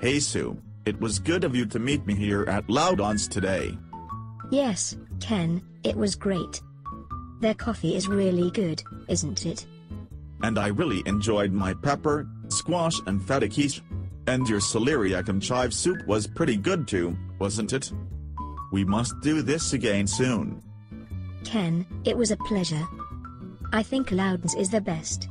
Hey Sue, it was good of you to meet me here at Loudon's today. Yes, Ken, it was great. Their coffee is really good, isn't it? And I really enjoyed my pepper, squash and feta quiche. And your celeriac and chive soup was pretty good too, wasn't it? We must do this again soon. Ken, it was a pleasure. I think Loudon's is the best.